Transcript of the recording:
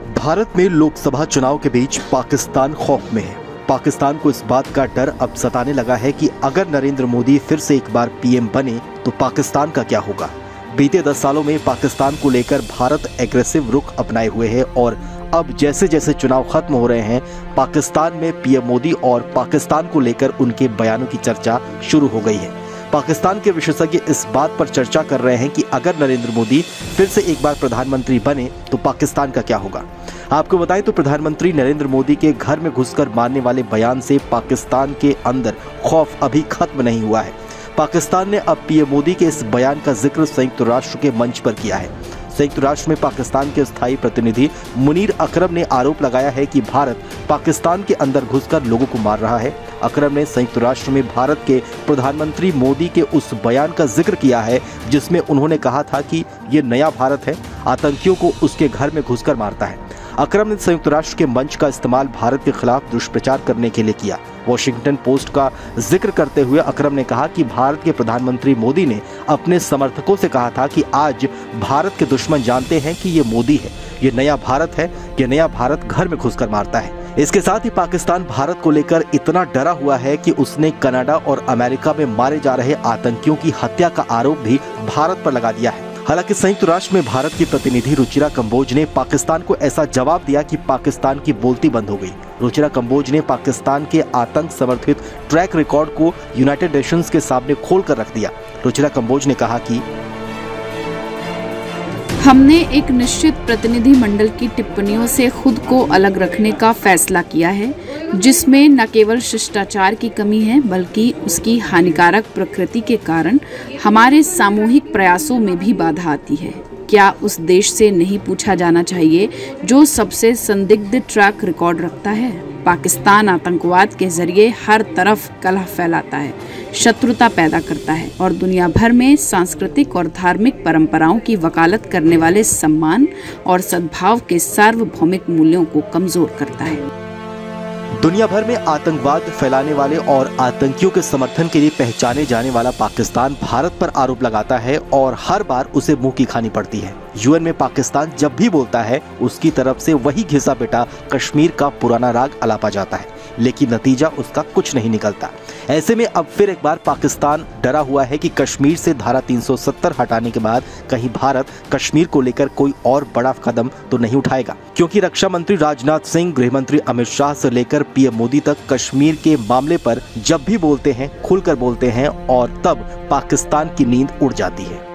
भारत में लोकसभा चुनाव के बीच पाकिस्तान खौफ में है। पाकिस्तान को इस बात का डर अब सताने लगा है कि अगर नरेंद्र मोदी फिर से एक बार पीएम बने तो पाकिस्तान का क्या होगा? बीते दस सालों में पाकिस्तान को लेकर भारत एग्रेसिव रुख अपनाए हुए है और अब जैसे जैसे चुनाव खत्म हो रहे हैं, पाकिस्तान में पीएम मोदी और पाकिस्तान को लेकर उनके बयानों की चर्चा शुरू हो गई है। पाकिस्तान के विशेषज्ञ इस बात पर चर्चा कर रहे हैं कि अगर नरेंद्र मोदी फिर से एक बार प्रधानमंत्री बने तो पाकिस्तान का क्या होगा? आपको बताएँ तो प्रधानमंत्री नरेंद्र मोदी के घर में घुसकर मारने वाले बयान से पाकिस्तान के अंदर खौफ अभी खत्म नहीं हुआ है। पाकिस्तान ने अब पीएम मोदी के इस बयान का ज़िक्र संयुक्त राष्ट्र के मंच पर किया है। संयुक्त राष्ट्र में पाकिस्तान के स्थायी प्रतिनिधि मुनीर अकरम ने आरोप लगाया है कि भारत पाकिस्तान के अंदर घुसकर लोगों को मार रहा है। अकरम ने संयुक्त राष्ट्र में भारत के प्रधानमंत्री मोदी के उस बयान का ज़िक्र किया है, जिसमें उन्होंने कहा था कि ये नया भारत है, आतंकियों को उसके घर में घुसकर मारता है। अकरम ने संयुक्त राष्ट्र के मंच का इस्तेमाल भारत के खिलाफ दुष्प्रचार करने के लिए किया। वॉशिंगटन पोस्ट का ज़िक्र करते हुए अकरम ने कहा कि भारत के प्रधानमंत्री मोदी ने अपने समर्थकों से कहा था कि आज भारत के दुश्मन जानते हैं कि ये मोदी है। ये नया भारत है, ये नया भारत घर में घुसकर मारता है। इसके साथ ही पाकिस्तान भारत को लेकर इतना डरा हुआ है कि उसने कनाडा और अमेरिका में मारे जा रहे आतंकियों की हत्या का आरोप भी भारत पर लगा दिया है। हालाँकि संयुक्त राष्ट्र में भारत की प्रतिनिधि रुचिरा कंबोज ने पाकिस्तान को ऐसा जवाब दिया कि पाकिस्तान की बोलती बंद हो गई। रुचिरा कंबोज ने पाकिस्तान के आतंक समर्थित ट्रैक रिकॉर्ड को यूनाइटेड नेशंस के सामने खोल कर रख दिया। रुचिरा कंबोज ने कहा कि हमने एक निश्चित प्रतिनिधि मंडल की टिप्पणियों से खुद को अलग रखने का फैसला किया है। जिसमें न केवल शिष्टाचार की कमी है, बल्कि उसकी हानिकारक प्रकृति के कारण हमारे सामूहिक प्रयासों में भी बाधा आती है। क्या उस देश से नहीं पूछा जाना चाहिए जो सबसे संदिग्ध ट्रैक रिकॉर्ड रखता है? पाकिस्तान आतंकवाद के ज़रिए हर तरफ़ कलह फैलाता है, शत्रुता पैदा करता है और दुनिया भर में सांस्कृतिक और धार्मिक परंपराओं की वकालत करने वाले सम्मान और सद्भाव के सार्वभौमिक मूल्यों को कमज़ोर करता है। दुनिया भर में आतंकवाद फैलाने वाले और आतंकियों के समर्थन के लिए पहचाने जाने वाला पाकिस्तान भारत पर आरोप लगाता है और हर बार उसे मुँह की खानी पड़ती है। यूएन में पाकिस्तान जब भी बोलता है, उसकी तरफ़ से वही घिसा बेटा कश्मीर का पुराना राग अलापा जाता है। लेकिन नतीजा उसका कुछ नहीं निकलता। ऐसे में अब फिर एक बार पाकिस्तान डरा हुआ है कि कश्मीर से धारा 370 हटाने के बाद कहीं भारत कश्मीर को लेकर कोई और बड़ा कदम तो नहीं उठाएगा। क्योंकि रक्षा मंत्री राजनाथ सिंह, गृह मंत्री अमित शाह से लेकर पीएम मोदी तक कश्मीर के मामले पर जब भी बोलते हैं, खुलकर बोलते हैं और तब पाकिस्तान की नींद उड़ जाती है।